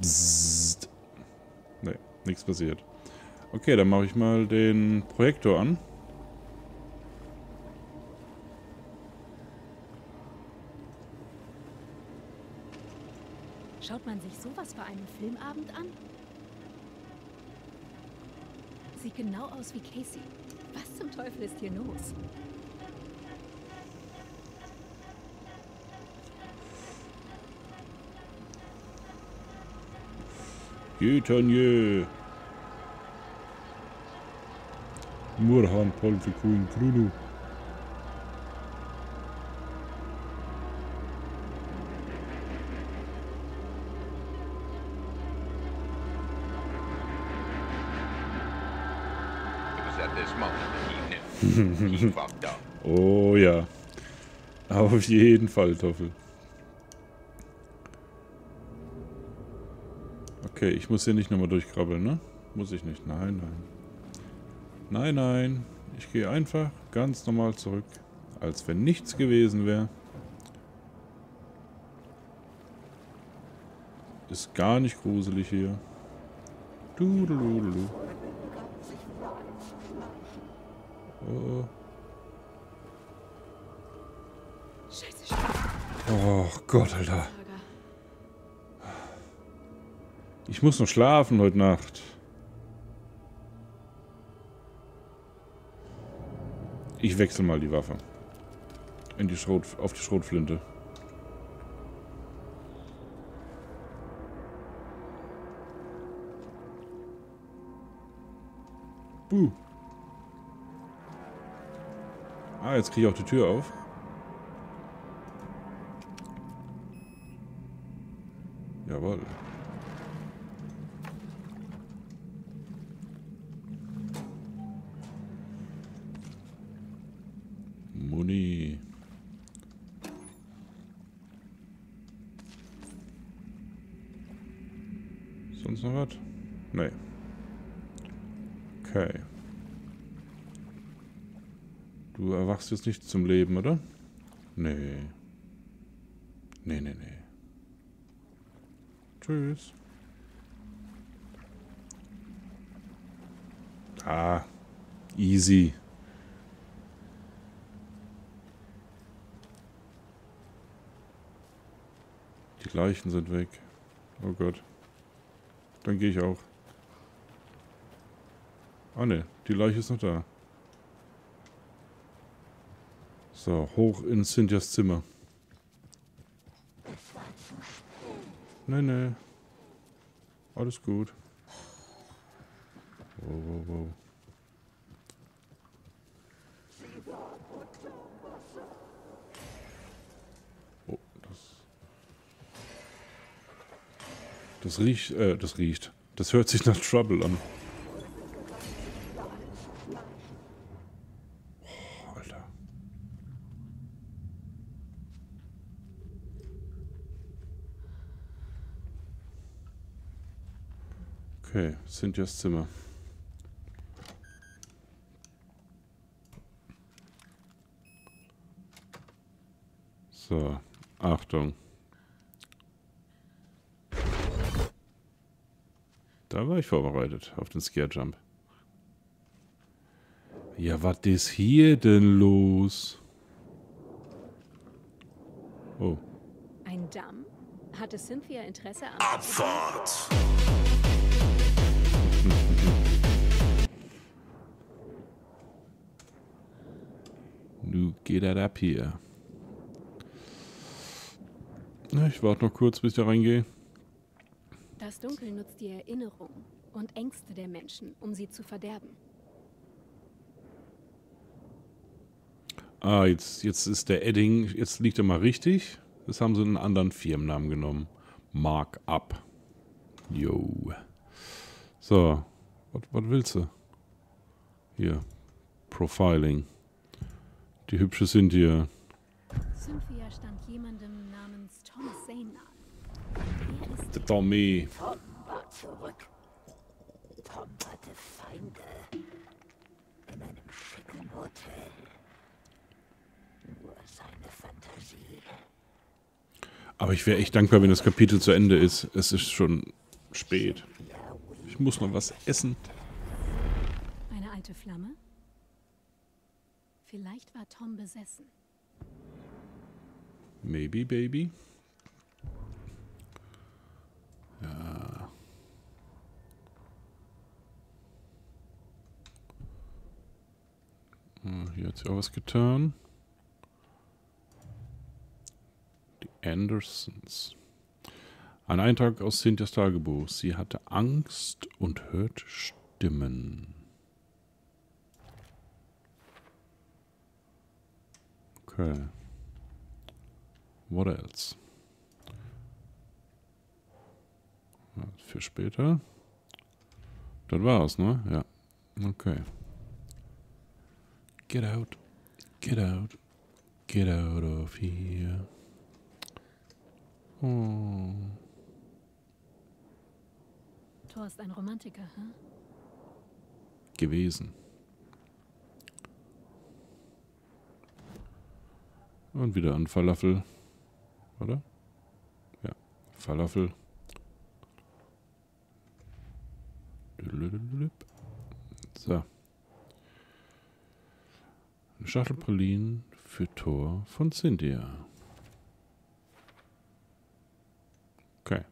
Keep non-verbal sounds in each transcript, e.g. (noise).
Bzzzt. Nee, nichts passiert. Okay, dann mache ich mal den Projektor an. Schaut man sich sowas bei einem Filmabend an? Sieht genau aus wie Casey. Was zum Teufel ist hier los? Knew he (laughs) fucked up. Oh ja. Auf jeden Fall, Toffel. Okay, ich muss hier nicht nochmal durchkrabbeln, ne? Muss ich nicht. Nein, nein. Nein, nein. Ich gehe einfach ganz normal zurück. Als wenn nichts gewesen wäre. Ist gar nicht gruselig hier. Du, du, du, du, du. Oh. Oh Gott, Alter. Ich muss noch schlafen heute Nacht. Ich wechsle mal die Waffe. In die Schrot, auf die Schrotflinte. Buh. Ah, jetzt kriege ich auch die Tür auf. Jawohl. Muni. Sonst noch was? Nee. Okay. Du erwachst jetzt nicht zum Leben, oder? Nee. Nee, nee, nee. Tschüss. Ah. Easy. Die Leichen sind weg. Oh Gott. Dann gehe ich auch. Ah ne, die Leiche ist noch da. So, hoch in Cynthias Zimmer. Nee, nee. Alles gut. Wow, wow, wow. Oh, das. Das riecht, äh, das riecht. Das hört sich nach Trouble an. Oh, Alter. Cynthias Zimmer. So, Achtung. Da war ich vorbereitet auf den Scare Jump. Ja, was ist hier denn los? Oh, Ein Damm? Hatte Cynthia Interesse am... Abfahrt! Geht das ab hier. Ich warte noch kurz, bis ich da reingehe. Das Dunkel nutzt die Erinnerung und Ängste der Menschen, um sie zu verderben. Ah, jetzt, jetzt ist der Edding, jetzt liegt er mal richtig. Jetzt haben sie einen anderen Firmennamen genommen. Markup. Jo. So, was willst du? Hier, Profiling. Die hübsche sind hier. Cynthia stand jemandem namens Thomas Zane nahe. Ist Der Tommy. Tom war zurück. Tom hatte Feinde. In einem schicken Hotel. Nur seine Fantasie. Aber ich wäre echt dankbar, wenn das Kapitel zu Ende ist. Es ist schon spät. Ich muss noch was essen. Eine alte Flamme? Vielleicht war Tom besessen. Maybe, baby. Ja. Ah, Hier hat sich auch was getan. Die Andersons. Ein Eintrag aus Cynthias Tagebuch. Sie hatte Angst und hört Stimmen. Okay. What else? Für später. Das war's, ne? Ja. Okay. Get out. Get out. Get out of here. Oh. Thor ist ein Romantiker, hm? Gewesen. Und wieder ein Falafel. Oder? Ja. Falafel. So. Ein Schachtelpralinen für Tor von Cynthia. Okay.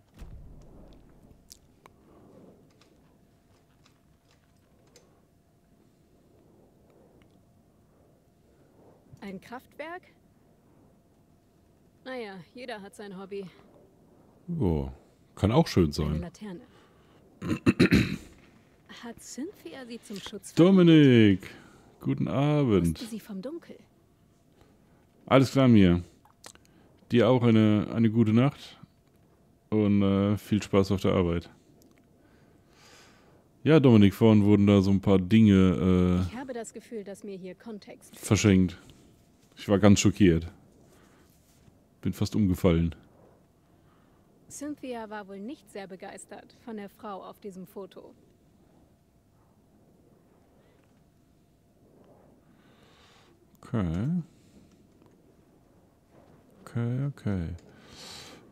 Ein Kraftwerk? Naja, jeder hat sein Hobby. Oh, kann auch schön Eine sein. Laterne. (clears throat) hat Cynthia sie zum Schutz Dominik, guten? Abend. Wusste sie vom Dunkel? Alles klar, mir. Dir auch eine, eine gute Nacht und äh, viel Spaß auf der Arbeit. Ja, Dominik, vorhin wurden da so ein paar Dinge Ich habe das Gefühl, dass mir hier Kontext äh, verschenkt. Ich war ganz schockiert. Bin fast umgefallen. Cynthia war wohl nicht sehr begeistert von der Frau auf diesem Foto. Okay. Okay, okay.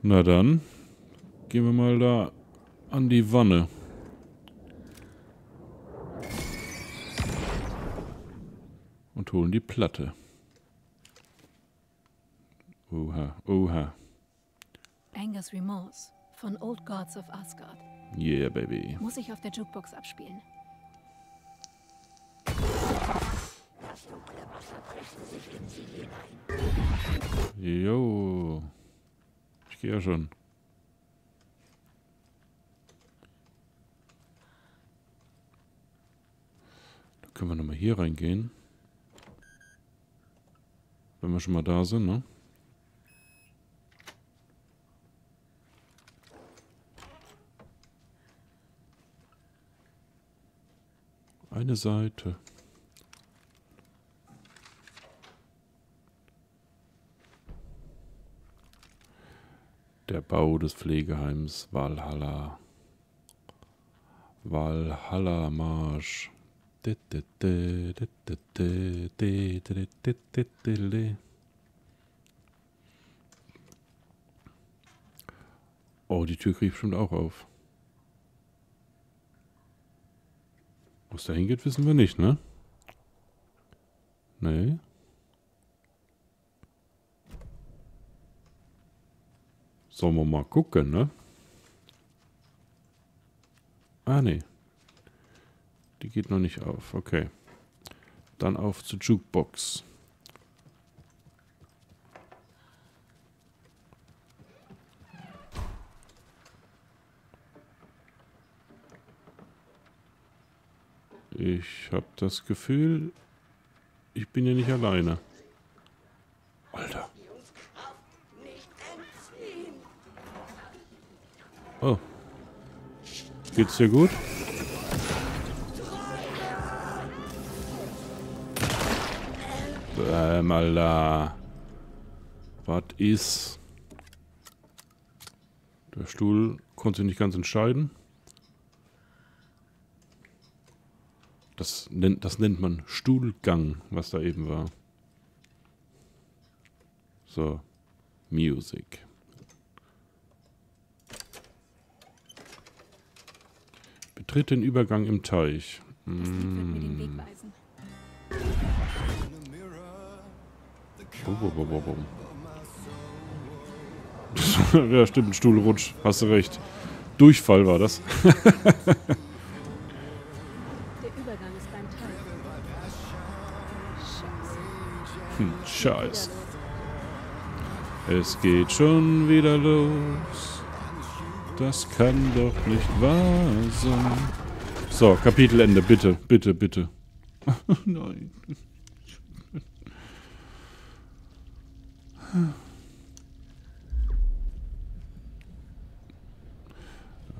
Na dann, gehen wir mal da an die Wanne. Und holen die Platte. Oha, oha. Angus Remorse von Old Gods of Asgard. Yeah, baby. Muss ich auf der Jukebox abspielen. Jo. Ich gehe ja schon. Dann können wir nochmal hier reingehen. Wenn wir schon mal da sind, ne? Eine Seite. Der Bau des Pflegeheims Valhalla. Valhalla Marsch. Oh, die Tür kriegt bestimmt auch auf. Wo es da hingeht, wissen wir nicht, ne? Nee. Sollen wir mal gucken, ne? Ah, nee. Die geht noch nicht auf. Okay. Dann auf zur Jukebox. Ich habe das Gefühl, ich bin hier nicht alleine. Alter. Oh. Geht's dir gut? Ähm, Alter. Was ist? Der Stuhl konnte sich nicht ganz entscheiden. Das nennt, das nennt man Stuhlgang, was da eben war. So. Music. Tritt den Übergang im Teich. Mm. Bum, bum, bum, bum. ja, stimmt, Stuhlrutsch. Hast du recht. Durchfall war das. (laughs) Scheiß. Es geht schon wieder los. Das kann doch nicht wahr sein. So, Kapitelende, bitte, bitte, bitte. (laughs) Nein.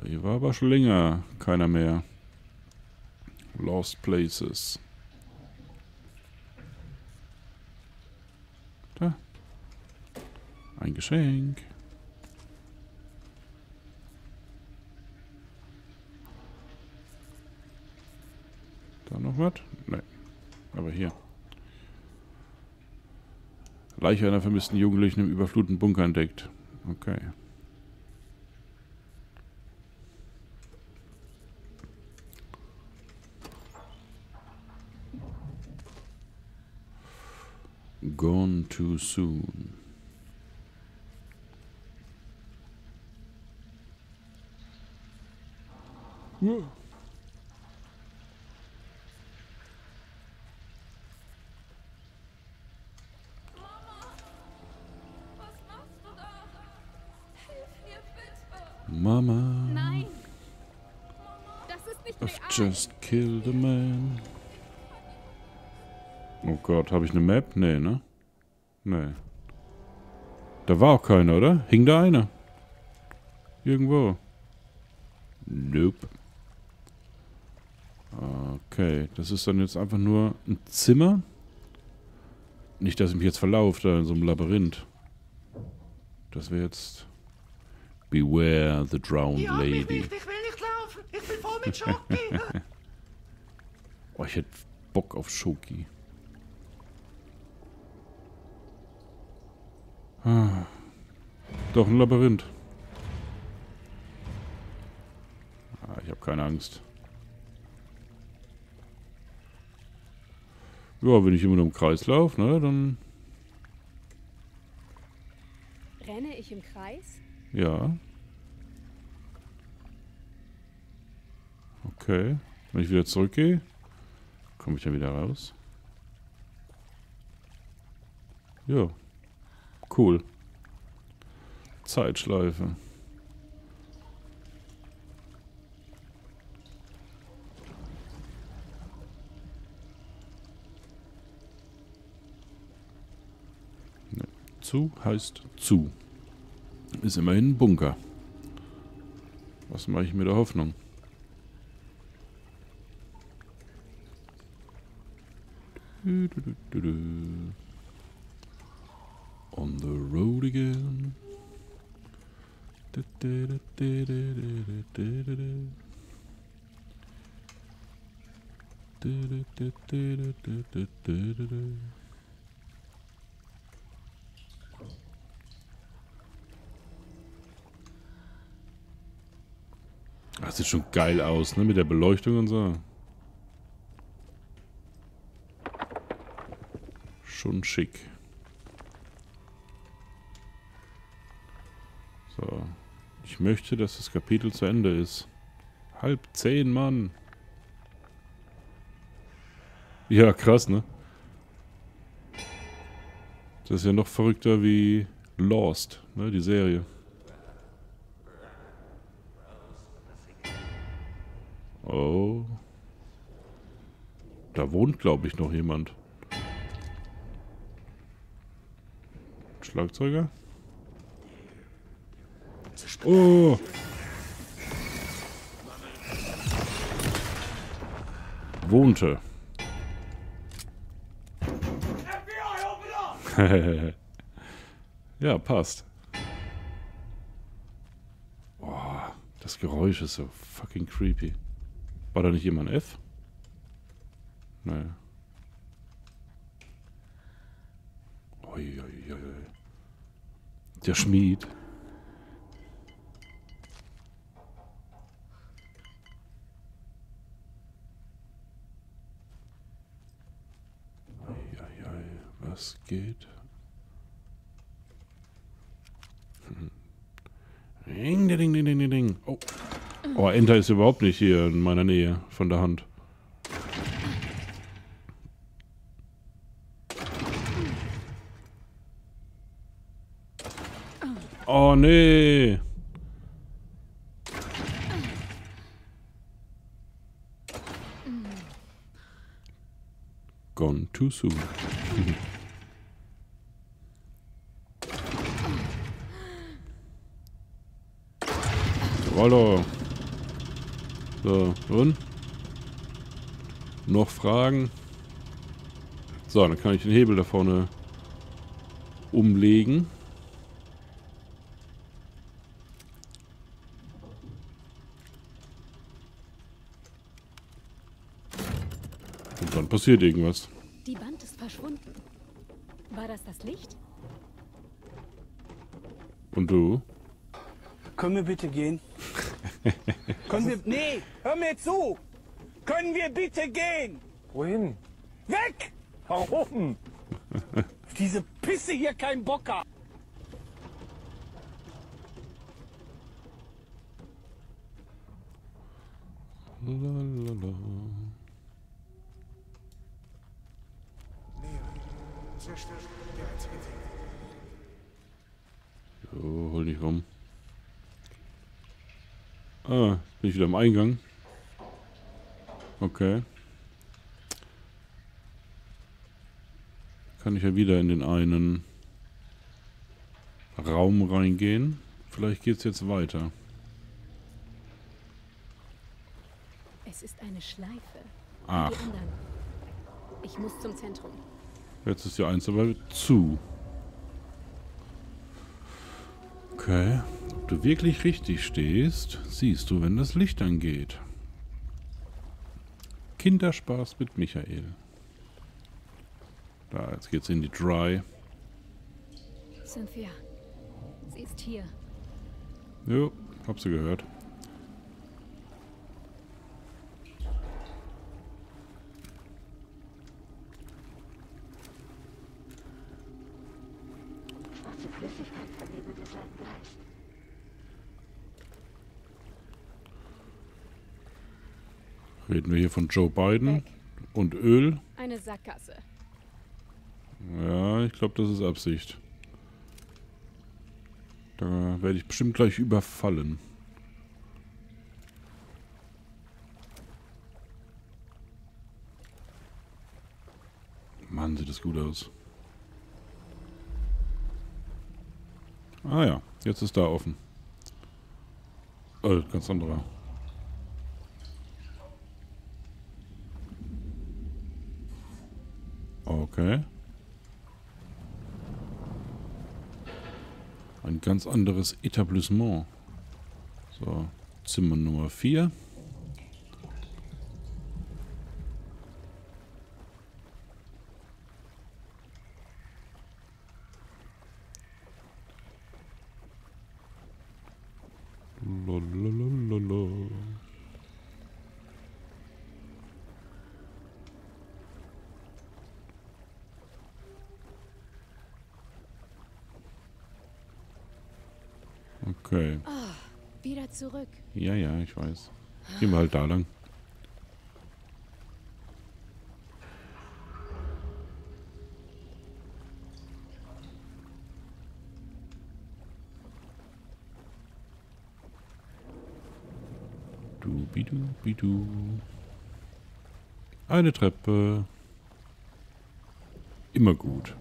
Hier war aber schon länger keiner mehr. Lost Places. Da. Ein Geschenk. Da noch was? Nein. Aber hier. Leiche einer vermissten Jugendlichen im überfluteten Bunker entdeckt. Okay. Gone too soon. Mama, Nein! Das ist nicht I've just killed a man. Oh Gott, habe ich eine Map? Nee, ne? Nee. Da war auch keiner, oder? Hing da einer? Irgendwo. Nope. Okay, das ist dann jetzt einfach nur ein Zimmer. Nicht, dass ich mich jetzt verlaufe da in so einem Labyrinth. Das wäre jetzt... Beware the drowned Ja, lady. nicht, ich will nicht laufen. Ich bin voll mit Schoki. (laughs) Oh, ich hätte Bock auf Schoki. Ah. Doch ein Labyrinth. Ah, ich habe keine Angst. Ja, wenn ich immer nur im Kreis laufe, ne, dann Renne ich im Kreis? ja. Okay. Wenn ich wieder zurückgehe, komme ich dann wieder raus. Ja. Cool. Zeitschleife. Zu heißt zu. Ist immerhin ein Bunker. Was mache ich mit der Hoffnung? On the road again. Das sieht schon geil aus, ne? Mit der Beleuchtung und so. Schon schick. So. Ich möchte, dass das Kapitel zu Ende ist. Halb zehn, Mann. Ja, krass, ne? Das ist ja noch verrückter wie Lost, ne? Die Serie. Oh. Da wohnt, glaube ich, noch jemand. Schlagzeuger? Oh! Wohnte. (laughs) ja, passt. Boah, das Geräusch ist so fucking creepy. War da nicht jemand F? Nee. Ui, ui, ui. Der Schmied. Was geht? Hm. Ring, ding, ding, ding, ding, ding. Oh oh, Enter ist überhaupt nicht hier in meiner Nähe von der Hand. Oh, nee. Gone too soon. (laughs) Rollo. So, und? Noch Fragen? So, dann kann ich den Hebel da vorne umlegen. Und dann passiert irgendwas. Die Wand ist verschwunden. War das das Licht? Und du? Können wir bitte gehen? (laughs) Können wir. Nee, hör mir zu! Können wir bitte gehen? Wohin? Weg! Warum? Auf (laughs) Diese Pisse hier kein Bock haben. Lalala. So, hol dich rum. Ah, bin ich wieder am Eingang. Okay. Kann ich ja wieder in den einen Raum reingehen. Vielleicht geht es jetzt weiter. Es ist eine Schleife. Ach. Ich muss zum Zentrum. jetzt ist die eins aber zu. Okay. Ob du wirklich richtig stehst, siehst du, wenn das Licht angeht. Kinderspaß mit Michael. Da, jetzt geht's in die Dry. Cynthia. Sie ist hier. Jo, hab sie gehört. Reden wir hier von Joe Biden und Öl. Eine Sackgasse. Ja, ich glaube, das ist Absicht. Da werde ich bestimmt gleich überfallen. Mann, sieht das gut aus. Ah ja, jetzt ist da offen. Äh, ganz anderer. Okay. Ein ganz anderes Etablissement. So, Zimmer Nummer 4. Lalalala. Okay. Wieder zurück. Ja, ja, ich weiß. Gehen wir halt da lang. Du, bidu, bidu. Eine Treppe. Immer gut.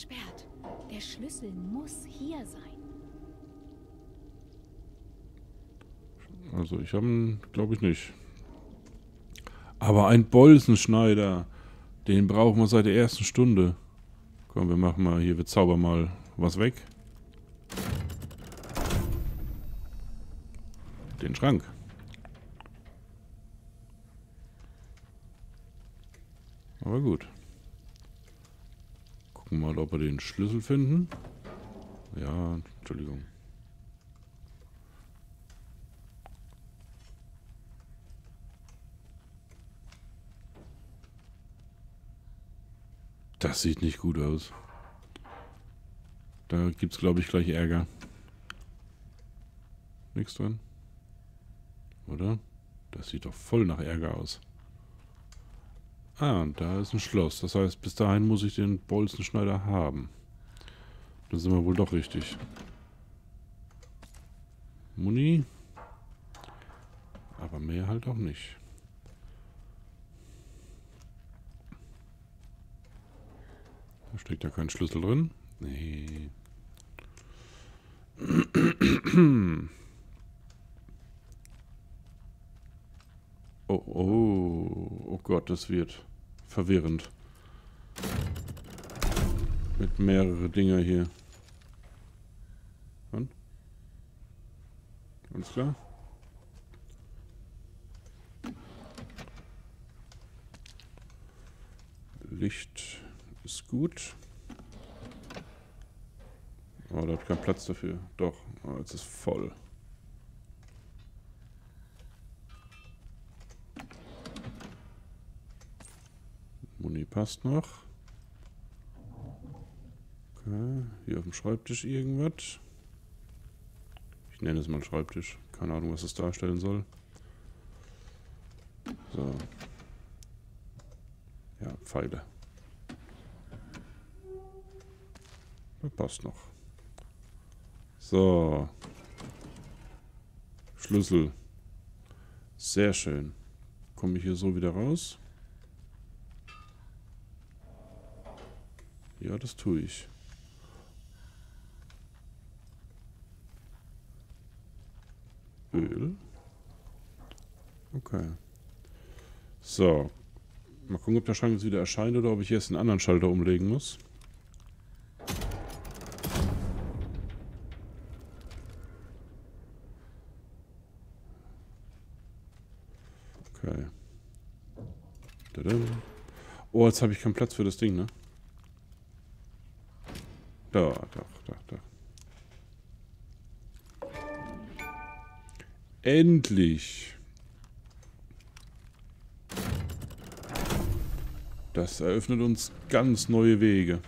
Versperrt. Der Schlüssel muss hier sein. Also ich habe ihn, glaube ich, nicht. Aber ein Bolzenschneider, den brauchen wir seit der ersten Stunde. Komm, wir machen mal hier, wir zaubern mal was weg. Den Schrank. Aber gut. Gucken mal, ob wir den Schlüssel finden. Ja, Entschuldigung. Das sieht nicht gut aus. Da gibt es, glaube ich, gleich Ärger. Nichts drin. Oder? Das sieht doch voll nach Ärger aus. Ah, und da ist ein Schloss. Das heißt, bis dahin muss ich den Bolzenschneider haben. Da sind wir wohl doch richtig. Muni. Aber mehr halt auch nicht. Da steckt ja kein Schlüssel drin. Nee. (clears throat) Oh, oh, oh Gott, das wird verwirrend. Mit mehrere Dinger hier. Und? Alles klar? Licht ist gut. Oh, da hat kein Platz dafür. Doch, oh, jetzt ist voll. Muni passt noch. Okay, hier auf dem Schreibtisch irgendwas. Ich nenne es mal Schreibtisch. Keine Ahnung, was es darstellen soll. So. Ja, Pfeile. Das passt noch. So. Schlüssel. Sehr schön. Komme ich hier so wieder raus? Ja, das tue ich. Öl. Okay. So. Mal gucken, ob der Schrank jetzt wieder erscheint oder ob ich jetzt einen anderen Schalter umlegen muss. Okay. Oh, jetzt habe ich keinen Platz für das Ding, ne? Da, da, da, da. Endlich. Das eröffnet uns ganz neue Wege.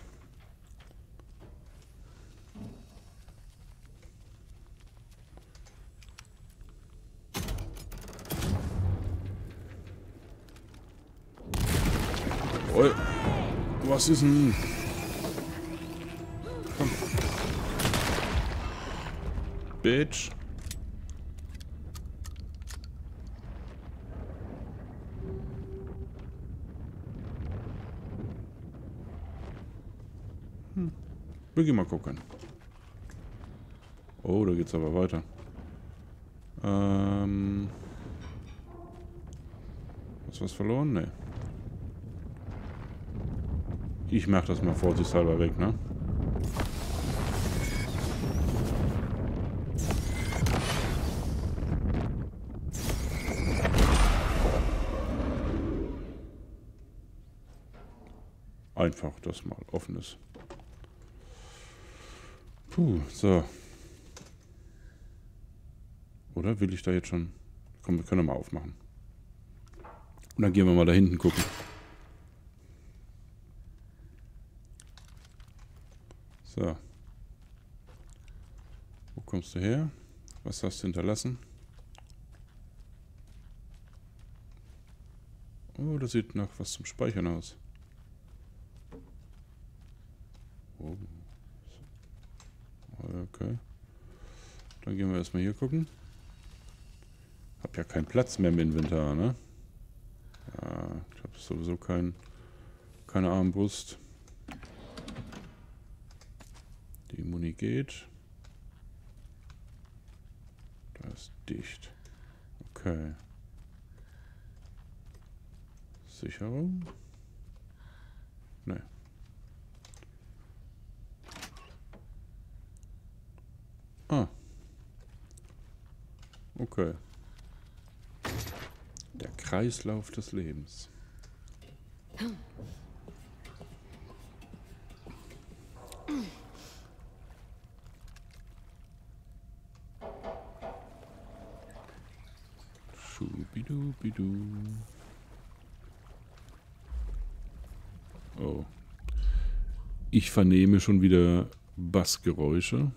Was ist denn... Bitch. Hm. Wir gehen mal gucken. Oh, da geht's aber weiter. Ähm. Hast du was verloren? Nee. Ich mach das mal vorsichtshalber weg, ne? Puh, so. Oder will ich da jetzt schon... Komm, wir können mal aufmachen. Und dann gehen wir mal da hinten gucken. So. Wo kommst du her? Was hast du hinterlassen? Oh, das sieht nach was zum Speichern aus. Oh. Okay. Dann gehen wir erstmal hier gucken. Hab ja keinen Platz mehr im Inventar, ne? Ja, ich habe sowieso kein, keine Armbrust. Die Muni geht. Da ist dicht. Okay. Sicherung? Okay. Der Kreislauf des Lebens. Schubidubidu. Oh. Ich vernehme schon wieder Bassgeräusche.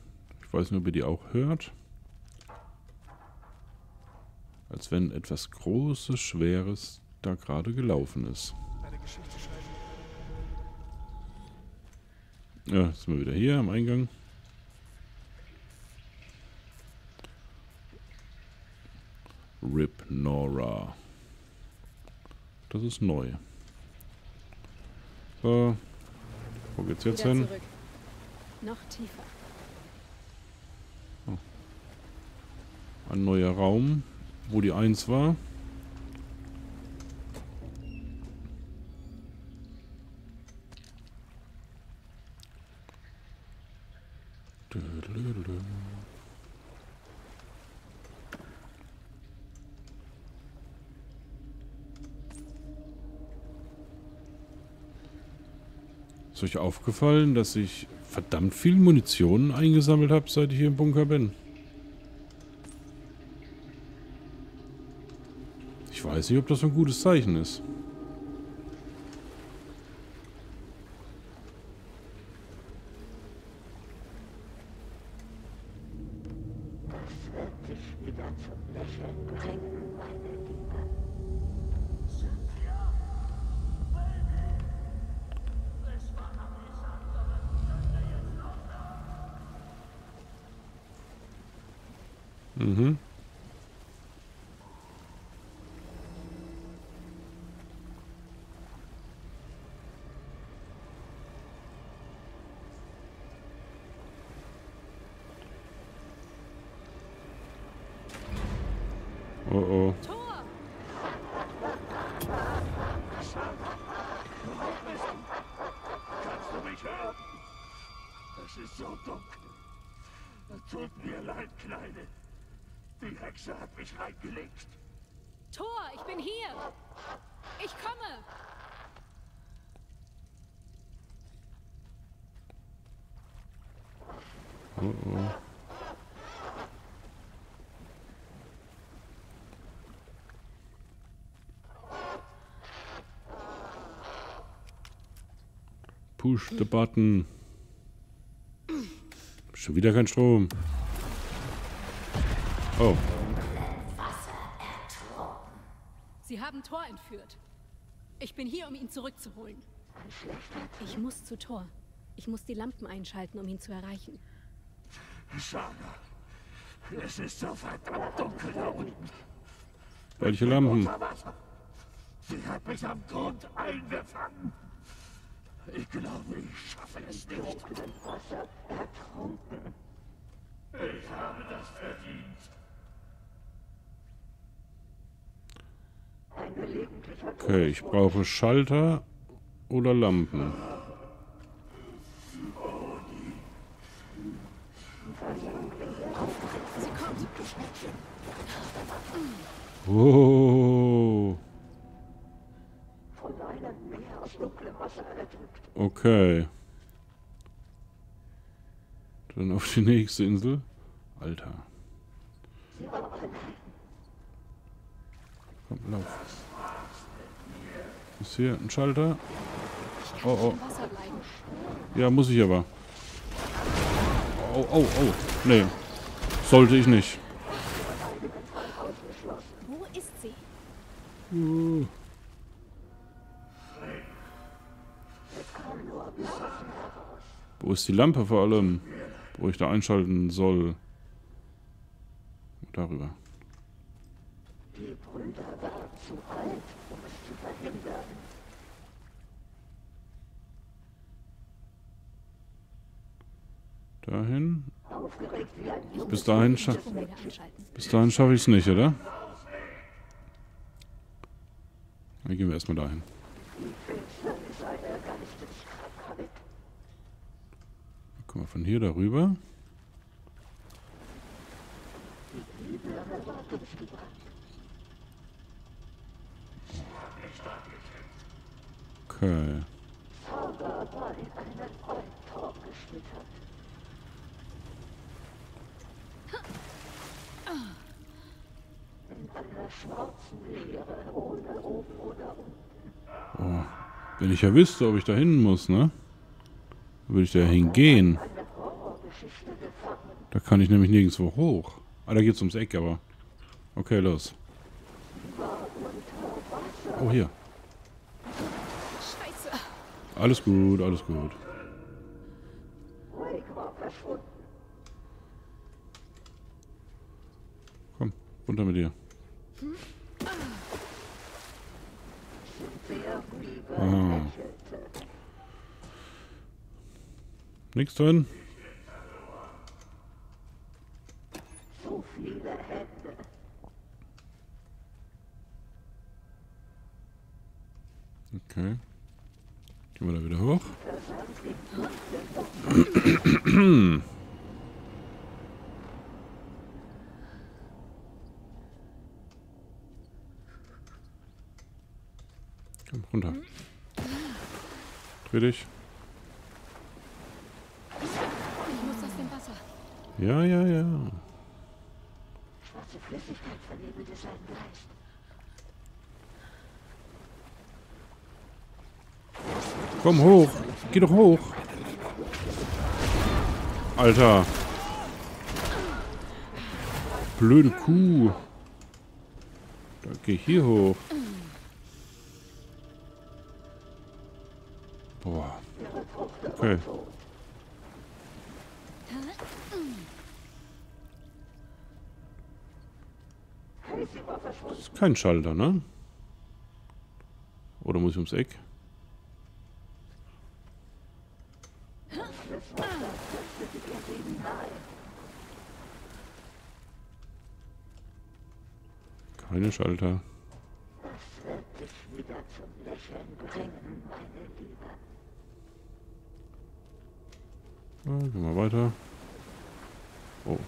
Ich weiß nicht, ob ihr die auch hört. Als wenn etwas Großes, Schweres da gerade gelaufen ist. Ja, jetzt sind wir wieder hier am Eingang. Rip Nora. Das ist neu. So. Wo geht's jetzt Wieder hin? zurück. Noch tiefer. Ein neuer Raum, wo die 1 war. Ist euch aufgefallen, dass ich verdammt viel Munition eingesammelt habe, seit ich hier im Bunker bin? Weiß nicht, ob das ein gutes Zeichen ist. Dich wieder zum Lächeln bringen, meine Liebe. Mhm. Oh oh. Tor! Kannst du mich hören? Es ist so dunkel. Tut mir leid, Kleine. Die Hexe hat mich reingelegt. Tor, ich bin hier! Ich komme! Oh oh. Push the button. Schon wieder kein Strom. Oh, Sie haben Tor entführt. Ich bin hier, um ihn zurückzuholen. Ich muss zu Tor. Ich muss die Lampen einschalten, um ihn zu erreichen. Sana, es ist so verdammt dunkel da unten. welche Lampen? Sie hat mich am Grund eingefangen. Ich glaube, ich schaffe es nicht. Wasser ertrunken. Ich habe das verdient. Okay, ich brauche Schalter oder Lampen. Oh, von einem Meer aus dunklem Wasser erdrückt. Okay. Dann auf die nächste Insel. Alter. Komm, lauf. Ist hier ein Schalter? Oh, oh. Ja, muss ich aber. Oh, oh, oh. Nee. Sollte ich nicht. Wo ist sie? Wo ist die Lampe vor allem? Wo ich da einschalten soll. Darüber. Die Brüder waren zu alt, um es zu verhindern. Dahin. Bis dahin, scha bis dahin schaffe ich es nicht, oder? Dann gehen wir erstmal dahin. Einer Geisteskrankheit. Dann kommen wir von hier darüber. Okay. Zauber war in einen Albtraum geschlittert. In einer Schwarzenlehre ohne oben oder unten. Wenn ich ja wüsste, ob ich da hin muss, ne? Würde ich da hingehen. Da kann ich nämlich nirgendwo hoch. Ah, da geht's ums Eck, aber. Okay, los. Oh, hier. Alles gut, alles gut. Komm, runter mit dir. Ah. Nix drin? so viele Hände. Okay. Gehen wir da wieder hoch. Komm, runter. Dreh dich. Ich muss aus dem Wasser. Ja, ja, ja. Schwarze Flüssigkeit vernebelte seinen Geist. Komm hoch. Geh doch hoch. Alter. Blöde Kuh. Da geh hier hoch. Boah. Okay. Kein Schalter, ne? Oder muss ich ums Eck? Keine Schalter. Das wird. Ja, gehen wir weiter. Oh.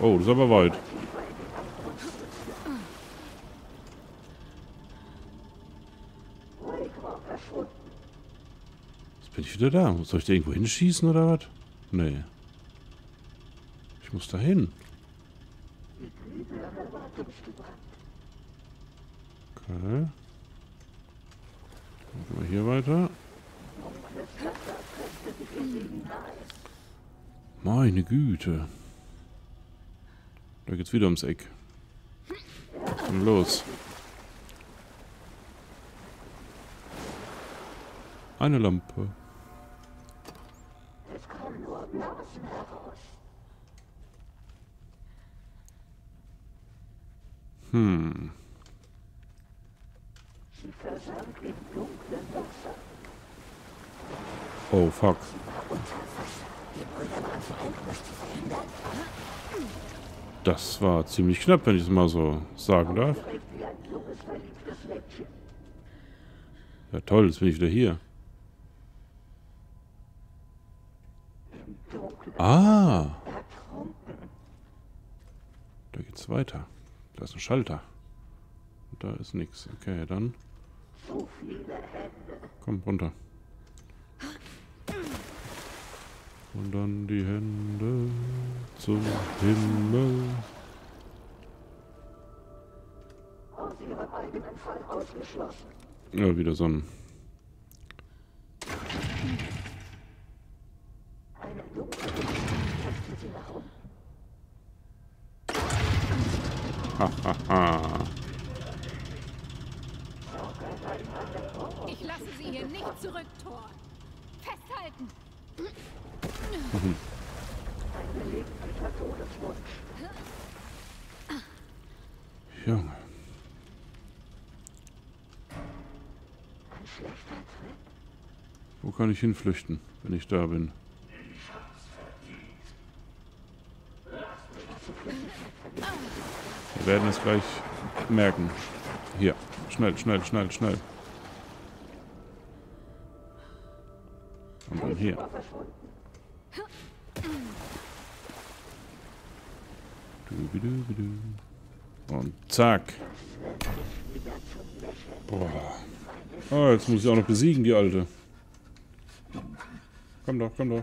Oh, das ist aber weit. Wake war verschwunden. Jetzt bin ich wieder da. Soll ich da irgendwo hinschießen oder was? Nee. Ich muss da hin. Okay. Gehen wir hier weiter. Meine Güte. Da geht's wieder ums Eck. Und los. Eine Lampe. Blasen heraus. Hm. Sie versank im dunklen Wasser. Oh, fuck. Das war ziemlich knapp, wenn ich es mal so sagen darf. Ja toll, jetzt bin ich wieder hier. Ah. Da geht's weiter. Da ist ein Schalter. Da ist nichts. Okay, dann. Komm, runter. Und dann die Hände zum Himmel. Ja, wieder so ein. Eine dunkle setzte sie nach unten. Hahaha. Ich lasse Sie hier nicht zurück, Thor. Festhalten. Junge. Wo kann ich hinflüchten, wenn ich da bin? Wir werden es gleich merken. Hier. Schnell, schnell, schnell, schnell. Und dann hier. Und zack. Boah. Oh, jetzt muss ich auch noch besiegen, die Alte. Komm doch, komm doch.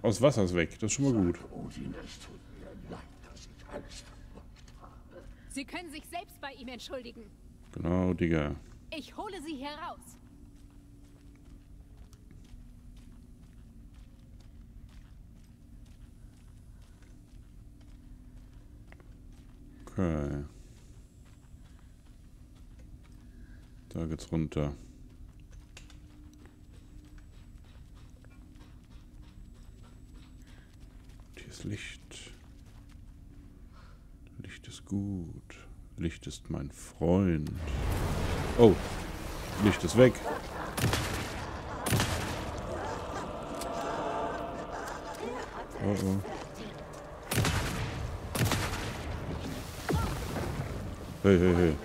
Aus Wasser ist weg, das ist schon mal gut mir leid, dass ich Angst. Sie können sich selbst bei ihm entschuldigen. Genau, Digga. Ich hole sie heraus. Okay. Da geht's runter. Hier ist Licht. Ist gut. Licht ist mein Freund. Oh, Licht ist weg. Oh oh. Hey, hey, hey.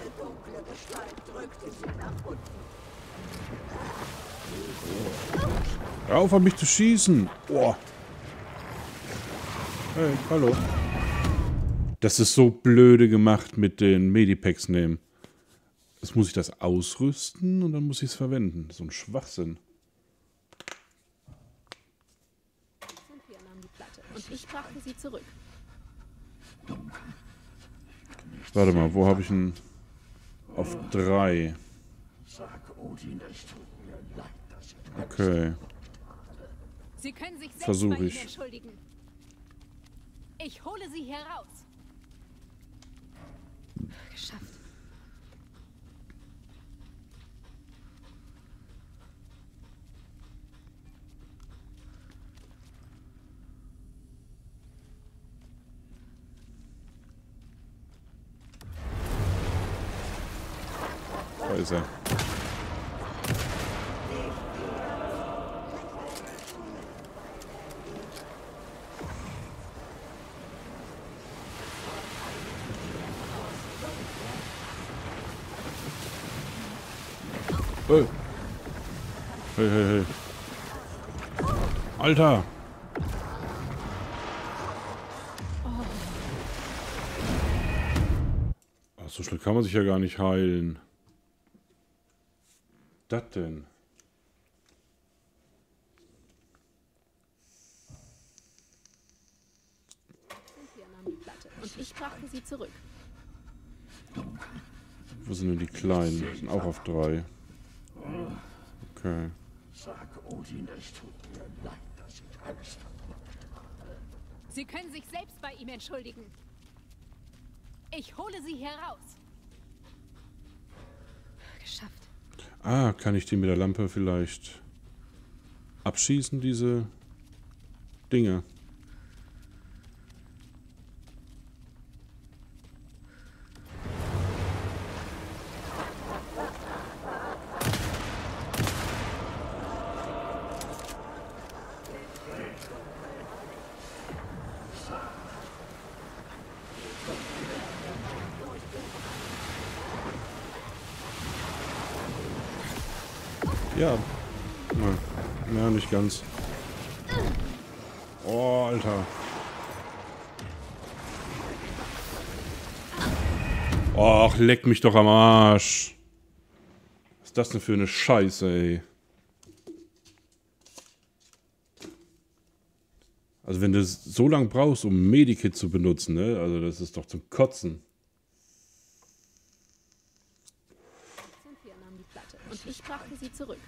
Hör auf, an mich zu schießen. Boah. Hey, hallo. Das ist so blöde gemacht mit den Medipacks nehmen. Jetzt muss ich das ausrüsten und dann muss ich es verwenden. So ein Schwachsinn. Cynthia nahm die Platte und ich brachte sie zurück. Warte mal, wo habe ich ihn? Auf drei. Okay. Sie können sich selbst Versuch bei ihm ich. entschuldigen. Ich hole sie heraus. Geschafft. Da ist er. Hey, hey, hey. Alter! Ach, so schnell kann man sich ja gar nicht heilen. Das denn? Und ich brachte sie zurück. Wo sind denn die Kleinen? Die sind auch auf drei. Okay. Sag Odin, es tut mir leid, dass ich Angst habe. Sie können sich selbst bei ihm entschuldigen. Ich hole sie heraus. Geschafft. Ah, kann ich die mit der Lampe vielleicht abschießen, diese Dinge? Leck mich doch am Arsch. Was ist das denn für eine Scheiße, ey? Also wenn du so lang brauchst, um ein Medikit zu benutzen, ne? Also das ist doch zum Kotzen. Cynthia nahm die Platte und ich brachte sie zurück.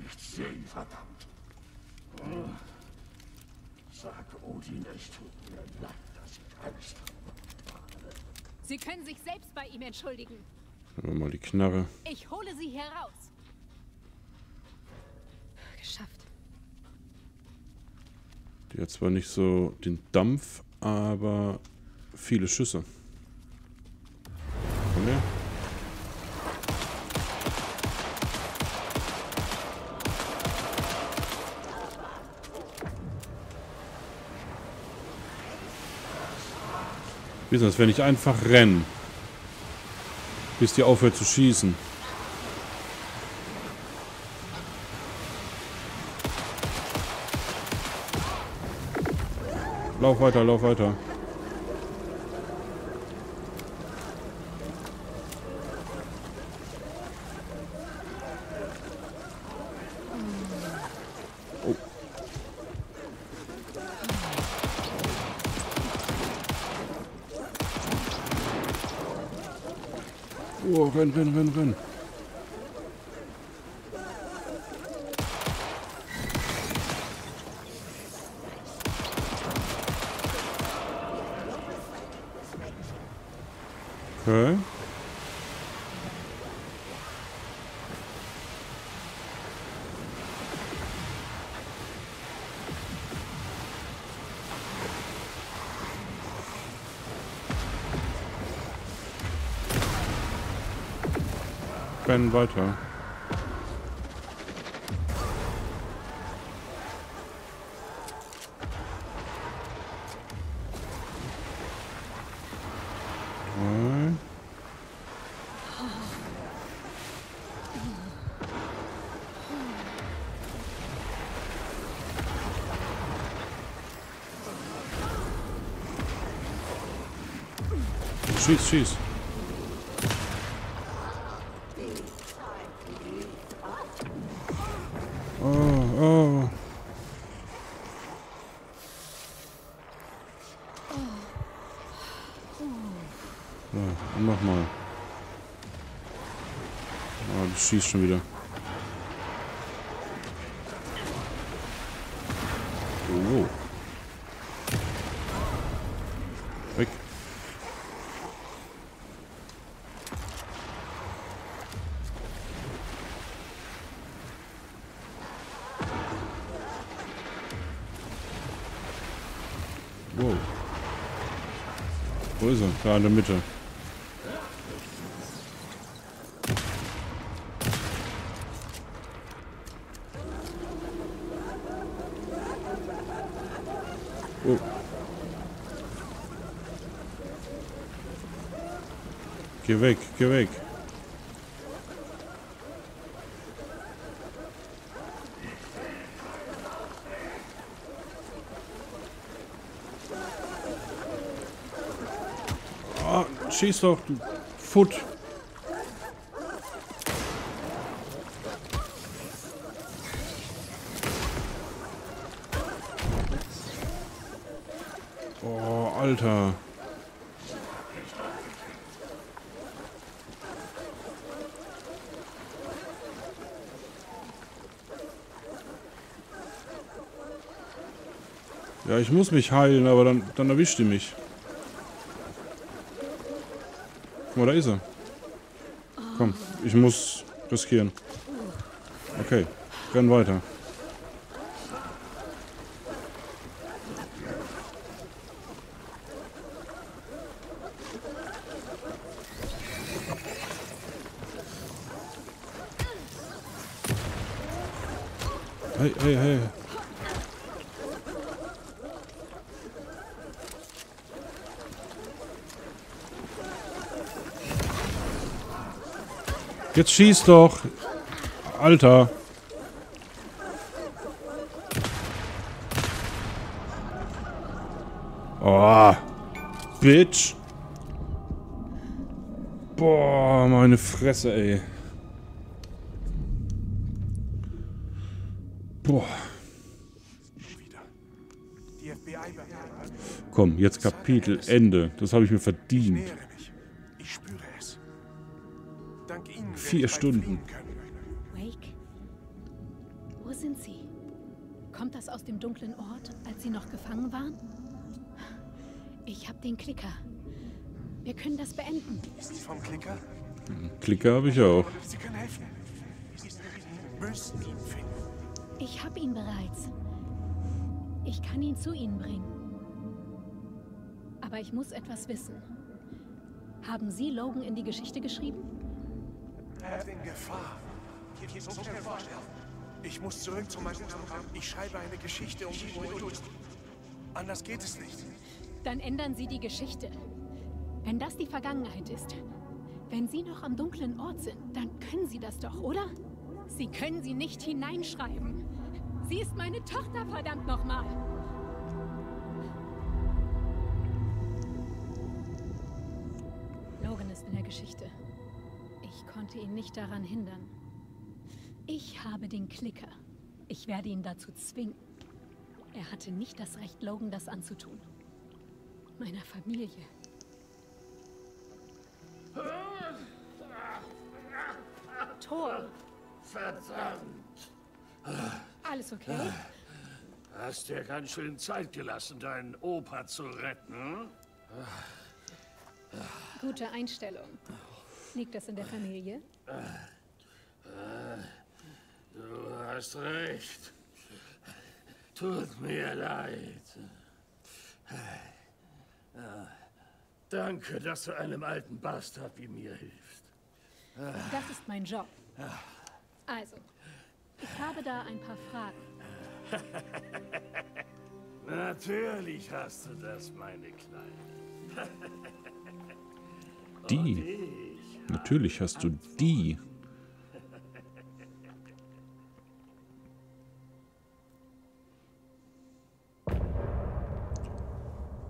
Nichts sehen, verdammt. Oh. Sag Odin, es tut mir leid, dass ich Angst habe. Sie können sich selbst bei ihm entschuldigen. Nehmen wir mal die Knarre. Ich hole sie heraus. Geschafft. Die hat zwar nicht so den Dampf, aber viele Schüsse. Komm her. Ist das, wenn ich einfach renne, bis die aufhört zu schießen? Lauf weiter, lauf weiter. Oh. Oh, renn, renn, renn, renn. Rennen weiter. Schieß, schieß. Oh, oh. So, und nochmal. Schießt schon wieder. Oh. Weg. Wow. Wo ist er? Da in der Mitte. Geh weg, geh weg. Ah, schieß doch, du Foot. Oh, Alter. Ja, ich muss mich heilen, aber dann, dann erwischt die mich. Guck mal, da ist er. Komm, ich muss riskieren. Okay, renn weiter. Hey, hey, hey. Jetzt schieß doch. Alter. Oh. Bitch. Boah, meine Fresse, ey. Boah. Komm, jetzt Kapitel, Ende. Das habe ich mir verdient. Ich spüre es. Dank Ihnen werde Vier Stunden. Wake? Wo sind Sie? Kommt das aus dem dunklen Ort, als Sie noch gefangen waren? Ich habe den Klicker. Wir können das beenden. Ist vom Klicker? Klicker habe ich auch. Sie können helfen. Sie müssen ihn finden. Ich habe ihn bereits. Ich kann ihn zu Ihnen bringen. Aber ich muss etwas wissen. Haben Sie Logan in die Geschichte geschrieben? Er in Gefahr. Ich muss zurück zu meinem Programm. Ich schreibe eine Geschichte um die Uhr. Anders geht es nicht. Dann ändern Sie die Geschichte. Wenn das die Vergangenheit ist, wenn Sie noch am dunklen Ort sind, dann können Sie das doch, oder? Sie können sie nicht hineinschreiben. Sie ist meine Tochter, verdammt nochmal. Konnte ihn nicht daran hindern. Ich habe den Klicker. Ich werde ihn dazu zwingen. Er hatte nicht das Recht, Logan das anzutun. Meiner Familie. Tor. Verdammt! Alles okay? Hast dir ganz schön Zeit gelassen, deinen Opa zu retten. Gute Einstellung. Liegt das in der Familie? Du hast recht. Tut mir leid. Danke, dass du einem alten Bastard wie mir hilfst. Das ist mein Job. Also, ich habe da ein paar Fragen. (laughs) Natürlich hast du das, meine Kleine. Die. Natürlich hast du die.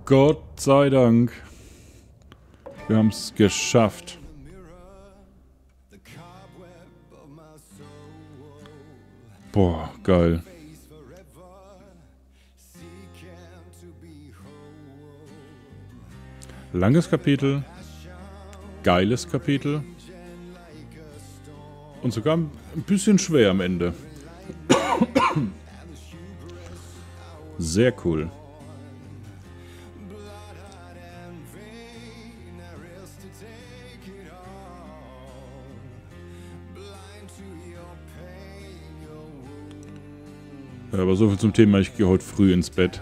Gott sei Dank. Wir haben es geschafft. Boah, geil. Langes Kapitel. Geiles Kapitel. Und sogar ein bisschen schwer am Ende. Sehr cool. Aber so viel zum Thema, ich gehe heute früh ins Bett.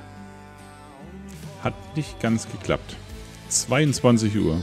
Hat nicht ganz geklappt. 22 Uhr.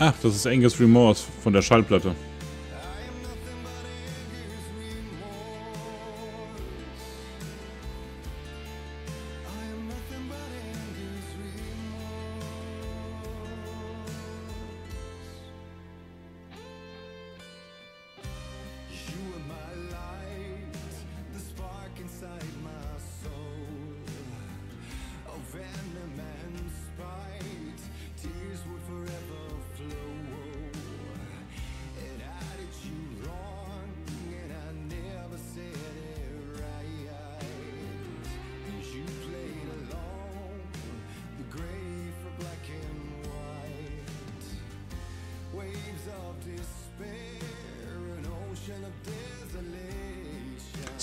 Ach, das ist Angus Remorse von der Schallplatte.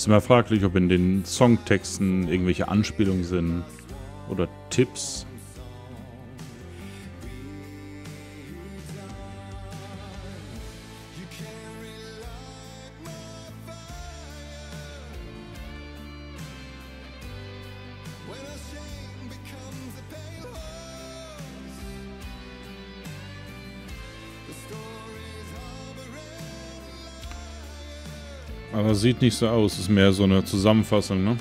Ist immer fraglich, ob in den Songtexten irgendwelche Anspielungen sind oder Tipps. Aber sieht nicht so aus, ist mehr so eine Zusammenfassung, ne?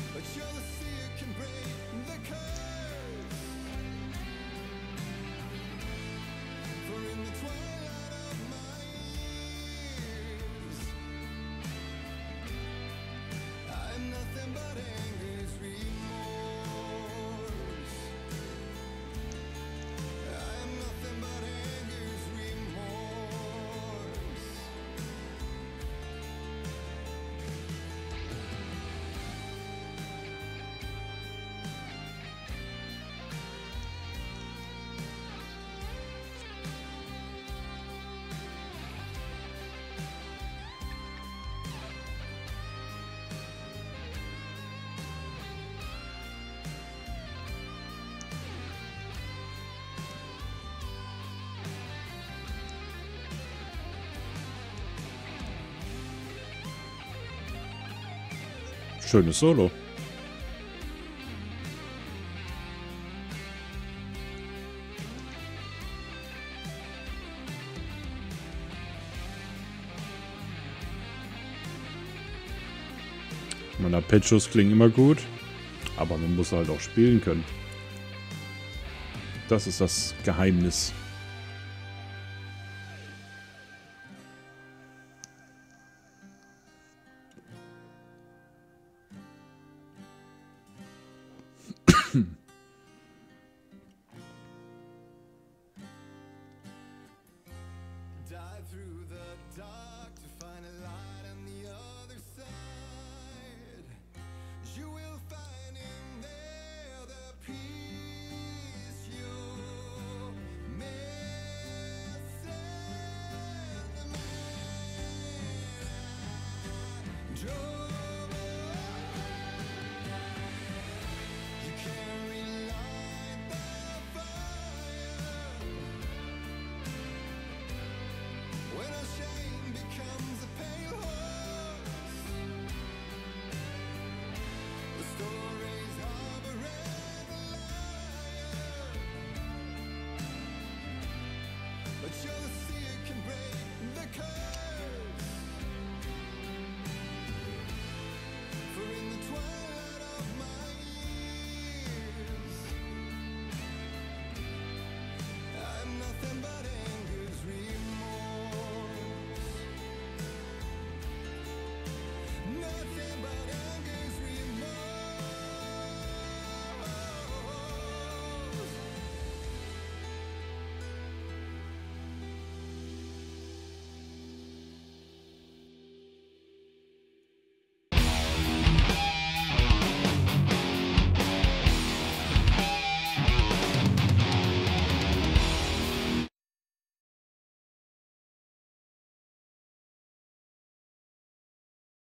Schönes Solo. Meine Arpeggios klingen immer gut, aber man muss halt auch spielen können. Das ist das Geheimnis. through the dark to find a light on the other side. You will